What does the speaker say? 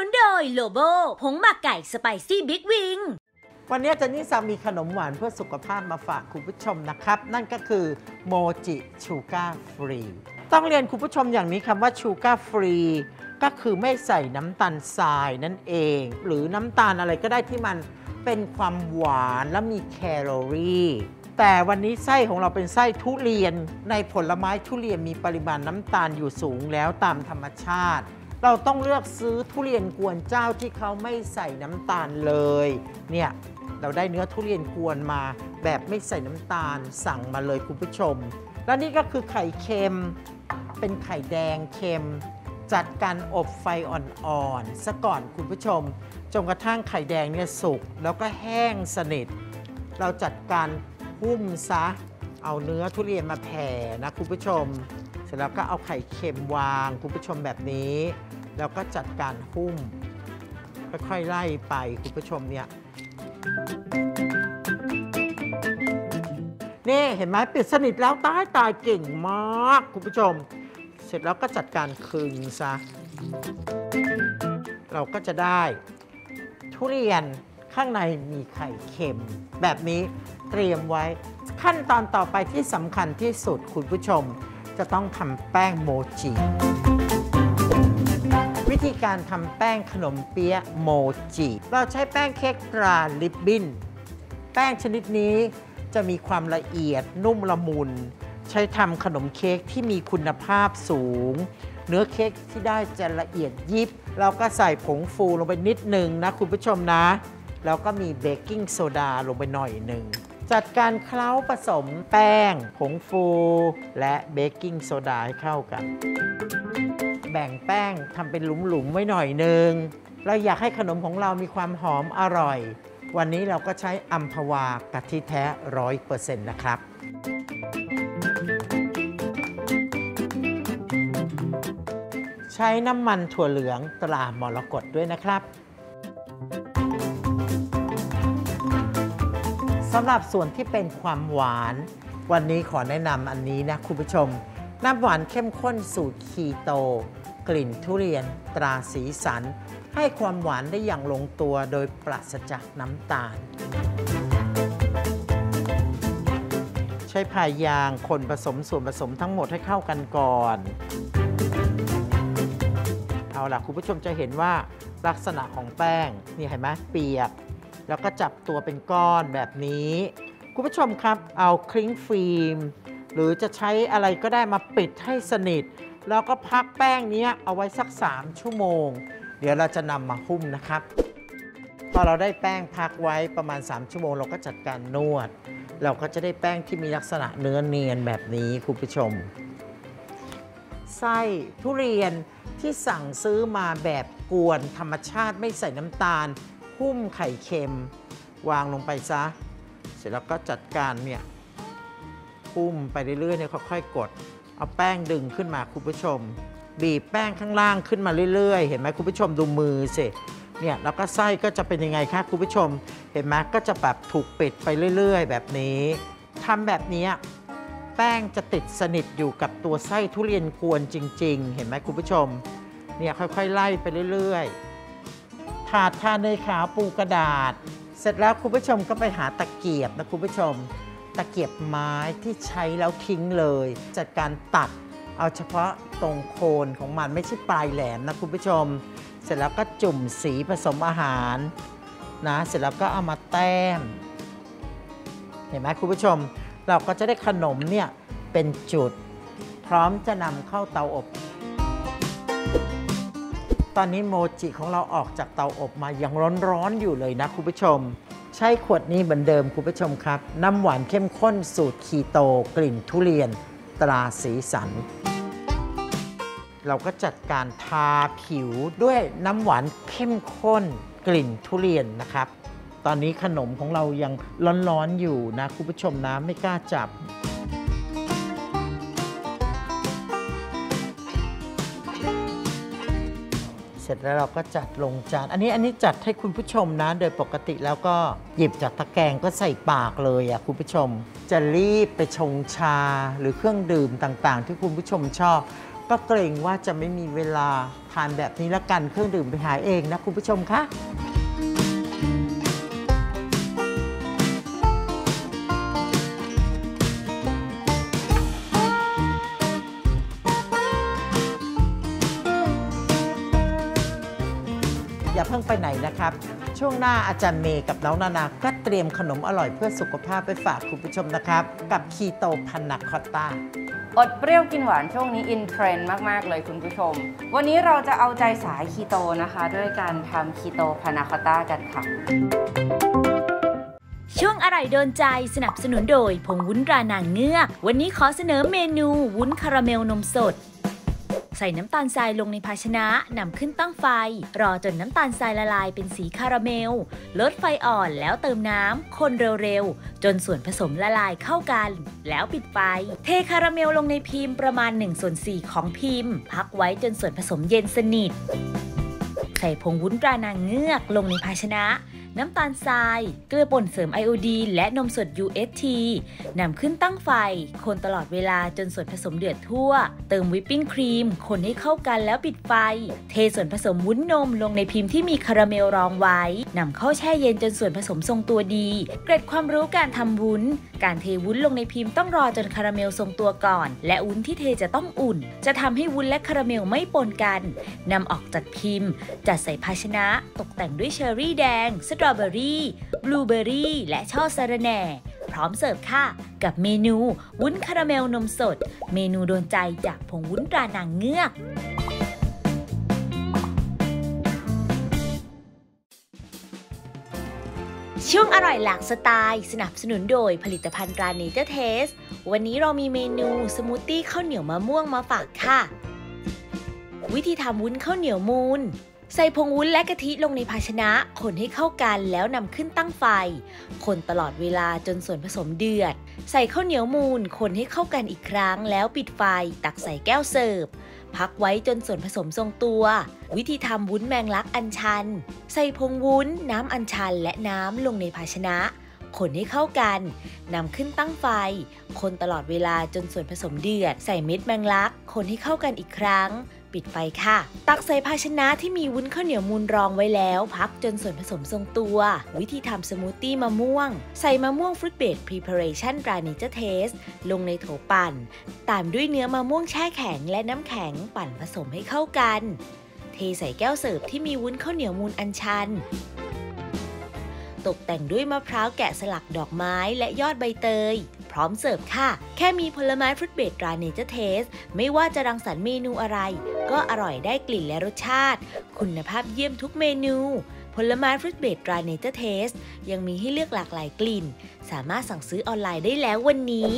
นุนโดยโลโบผงหมักไก่ spicy big wing วันนี้เจนนี่ซ่ามีขนมหวานเพื่อสุขภาพมาฝากคุณผู้ชมนะครับ นั่นก็คือโมจิ sugar free ต้องเรียนคุณผู้ชมอย่างนี้คำว่า sugar free ก็คือไม่ใส่น้ำตาลทรายนั่นเอง หรือน้ำตาลอะไรก็ได้ที่มันเป็นความหวานและมีแคลอรี่แต่วันนี้ไส้ของเราเป็นไส้ทุเรียน ในผลไม้ทุเรียนมีปริมาณน้ำตาลอยู่สูงแล้วตามธรรมชาติ เราต้องเลือกซื้อทุเรียนกวนเจ้าที่เขาไม่ใส่น้ำตาลเลย เนี่ยเราได้เนื้อทุเรียนกวนมา แบบไม่ใส่น้ำตาลสั่งมาเลยคุณผู้ชม แล้วนี่ก็คือไข่เค็ม เป็นไข่แดงเค็ม จัดการอบไฟอ่อนๆซะก่อนคุณผู้ชมจนกระทั่งไข่แดงเนี่ยสุกแล้วก็แห้งสนิท เราจัดการหุ้มซะ เอาเนื้อทุเรียนมาแผ่นะคุณผู้ชม เสร็จแล้วก็เอาไข่เค็มวางคุณผู้ชมแบบนี้ แล้วก็จัดการหุ้มค่อยๆไล่ไปคุณผู้ชมเนี่ยนี่เห็นไหมปิดสนิทแล้วตายตายเก่งมาก คุณผู้ชม เสร็จแล้วก็จัดการคึงซะ เราก็จะได้ทุเรียนข้างในมีไข่เค็ม แบบนี้เตรียมไว้ขั้นตอนต่อไปที่สำคัญที่สุดคุณผู้ชม จะต้องทำแป้งโมจิ ธีการทำแป้งขนมเปี๊ยะโมจิ เราใช้แป้งเค้กตราลิบบินแป้งชนิดนี้จะมีความละเอียดนุ่มละมุน ใช้ทำขนมเค้กที่มีคุณภาพสูง เนื้อเค้กที่ได้จะละเอียดยิบ เราก็ใส่ผงฟูลงไปนิดหนึ่งนะคุณผู้ชมนะ แล้วก็มีเบกกิ้งโซดาลงไปหน่อยหนึ่งจัดการเคล้าผสมแป้ง ผงฟู และเบกกิ้งโซดาให้เข้ากัน แบ่งแป้งทำเป็นหลุมๆไว้หน่อยหนึ่งเราอยากให้ขนมของเรามีความหอมอร่อย วันนี้เราก็ใช้อัมพวากะทิแท้ร้อยเปอร์เซ็นต์นะครับใช้น้ำมันถั่วเหลืองตรามรกตด้วยนะครับสำหรับส่วนที่เป็นความหวาน วันนี้ขอแนะนำอันนี้นะคุณผู้ชม น้ำหวานเข้มข้นสูตรคีโต กลิ่นทุเรียนตราสีสัน ให้ความหวานได้อย่างลงตัวโดยปราศจากน้ำตาล ใช้พายยางคนผสมส่วนผสมทั้งหมดให้เข้ากันก่อน เอาล่ะ คุณผู้ชมจะเห็นว่าลักษณะของแป้ง นี่เห็นไหมเปียก แล้วก็จับตัวเป็นก้อนแบบนี้ คุณผู้ชมครับเอาคลิ้งฟิล์ม หรือจะใช้อะไรก็ได้มาปิดให้สนิท แล้วก็พักแป้งนี้เอาไว้สัก 3 ชั่วโมง เดี๋ยวเราจะนำมาหุ้มนะครับ พอเราได้แป้งพักไว้ประมาณ 3 ชั่วโมง เราก็จัดการนวด เราก็จะได้แป้งที่มีลักษณะเนื้อเนียนแบบนี้คุณผู้ชม ไส้ทุเรียนที่สั่งซื้อมาแบบกวนธรรมชาติไม่ใส่น้ำตาล หุ้มไข่เค็ม วางลงไปซะ เสร็จแล้วก็จัดการเนี่ยหุ้มไปเรื่อยๆเนี่ยค่อยๆกด เอาแป้งดึงขึ้นมาคุณผู้ชม บีบแป้งข้างล่างขึ้นมาเรื่อยๆ เห็นไหมคุณผู้ชมดูมือสิเนี่ยแล้วก็ไส้ก็จะเป็นยังไงคะคุณผู้ชม เห็นไหมก็จะแบบถูกปิดไปเรื่อย ๆ แบบนี้ทำแบบนี้แป้งจะติดสนิทอยู่กับตัวไส้ทุเรียนกวนจริง ๆ เห็นไหมคุณผู้ชมเนี่ยค่อยๆ ไล่ไปเรื่อยๆถาดทาเนยขาวปูกระดาษ เสร็จแล้วคุณผู้ชมก็ไปหาตะเกียบนะคุณผู้ชม ตะเกียบไม้ที่ใช้แล้วทิ้งเลย จัดการตัดเอาเฉพาะตรงโคนของมันไม่ใช่ปลายแหลมนะคุณผู้ชม เสร็จแล้วก็จุ่มสีผสมอาหารนะเสร็จแล้วก็เอามาแต้ม เห็นไหมคุณผู้ชม เราก็จะได้ขนมเนี่ยเป็นจุด พร้อมจะนำเข้าเตาอบ ตอนนี้โมจิของเราออกจากเตาอบมายังร้อนๆอยู่เลยนะคุณผู้ชม ใช้ขวดนี้เหมือนเดิมคุณผู้ชมครับ น้ำหวานเข้มข้นสูตรคีโตกลิ่นทุเรียนตราสีสัน เราก็จัดการทาผิวด้วยน้ำหวานเข้มข้นกลิ่นทุเรียนนะครับ ตอนนี้ขนมของเรายังร้อนๆอยู่นะคุณผู้ชมนะไม่กล้าจับ ร็จแล้วเราก็จัดลงจาน อันนี้อันนี้จัดให้คุณผู้ชมนะ โดยปกติแล้วก็หยิบจากตะแกรงก็ใส่ปากเลยอะคุณผู้ชม จะรีบไปชงชาหรือเครื่องดื่มต่างๆ ที่คุณผู้ชมชอบ ก็เกรงว่าจะไม่มีเวลาทานแบบนี้ละกันเครื่องดื่มไปหาเองนะคุณผู้ชมคะ อย่าเพิ่งไปไหนนะครับ ช่วงหน้าอาจารย์เมย์กับน้องนานา ก็เตรียมขนมอร่อยเพื่อสุขภาพไปฝากคุณผู้ชมนะครับ กับคีโตพานาคอตต้าอดเปรี้ยวกินหวานช่วงนี้ in trend มาก ๆ เลยคุณผู้ชม วันนี้เราจะเอาใจสายคีโตนะคะ ด้วยการทำคีโตพานาคอตต้ากันค่ะ ช่วงอร่อยโดนใจสนับสนุนโดย ผงวุ้นตรานางเงือก วันนี้ขอเสนอเมนูวุ้นคาราเมลนมสด ใส่น้ำตาลทรายลงในภาชนะนำขึ้นตั้งไฟ รอจนน้ำตาลทรายละลายเป็นสีคาราเมล ลดไฟอ่อนแล้วเติมน้ำคนเร็วๆ จนส่วนผสมละลายเข้ากัน แล้วปิดไฟ เทคาราเมลลงในพิมพ์ประมาณ1ส่วน4ของพิมพ์ พักไว้จนส่วนผสมเย็นสนิทใส่ผงวุ้นตรานางเงือกลงในภาชนะ น้ำตาลทราย เกลือป่นเสริมไอโอดีนและนมสด UHT นำขึ้นตั้งไฟ คนตลอดเวลาจนส่วนผสมเดือดทั่ว เติม whipping cream คนให้เข้ากันแล้วปิดไฟ เทส่วนผสมวุ้นนมลงในพิมพ์ที่มีคาราเมลรองไว้นำเข้าแช่เย็นจนส่วนผสมทรงตัวดี เกร็ดความรู้การทำวุ้น การเทวุ้นลงในพิมพ์ต้องรอจนคาราเมลทรงตัวก่อน และวุ้นที่เทจะต้องอุ่น จะทำให้วุ้นและคาราเมลไม่ปนกันนำออกจากพิมพ์ จัดใส่ภาชนะ ตกแต่งด้วยเชอร์รี่แดง สตรอเบอรี่บลูเบอรี่และช่อสะระแหน่ พร้อมเสิร์ฟค่ะ กับเมนูวุ้นคาราเมลนมสด เมนูโดนใจจากผงวุ้นตรานางเงือก ช่วงอร่อยหลากสไตล์สนับสนุนโดยผลิตภัณฑ์ราเนเจอร์เทส วันนี้เรามีเมนูสมูทตี้ข้าวเหนียวมะม่วงมาฝากค่ะ วิธีทำวุ้นข้าวเหนียวมูนใส่ผงวุ้นและกะทิลงในภาชนะ คนให้เข้ากันแล้วนำขึ้นตั้งไฟ คนตลอดเวลาจนส่วนผสมเดือด ใส่ข้าวเหนียวมูนคนให้เข้ากันอีกครั้งแล้วปิดไฟ ตักใส่แก้วเสิร์ฟ พักไว้จนส่วนผสมทรงตัว วิธีทำวุ้นแมงลักอัญชัน ใส่ผงวุ้น น้ำอัญชันและน้ำลงในภาชนะคนให้เข้ากันนำขึ้นตั้งไฟ คนตลอดเวลาจนส่วนผสมเดือด ใส่เม็ดแมงลัก คนให้เข้ากันอีกครั้ง ปิดไฟค่ะ ตักใส่ภาชนะที่มีวุ้นข้าวเหนียวมูนรองไว้แล้ว พักจนส่วนผสมทรงตัว วิธีทำสมูทตี้มะม่วง ใส่มะม่วง fruit based preparation ตรา Nature Taste ลงในโถปั่น ตามด้วยเนื้อมะม่วงแช่แข็งและน้ำแข็งปั่นผสมให้เข้ากัน เทใส่แก้วเสิร์ฟที่มีวุ้นข้าวเหนียวมูนอัญชันตกแต่งด้วยมะพร้าวแกะสลักดอกไม้และยอดใบเตย พร้อมเสิร์ฟค่ะ แค่มีผลไม้ fruit based ตรา Nature Taste ไม่ว่าจะรังสรรค์เมนูอะไร ก็อร่อยได้กลิ่นและรสชาติ คุณภาพเยี่ยมทุกเมนู ผลไม้ fruit based ตรา Nature Taste ยังมีให้เลือกหลากหลายกลิ่น สามารถสั่งซื้อออนไลน์ได้แล้ววันนี้